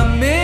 amé.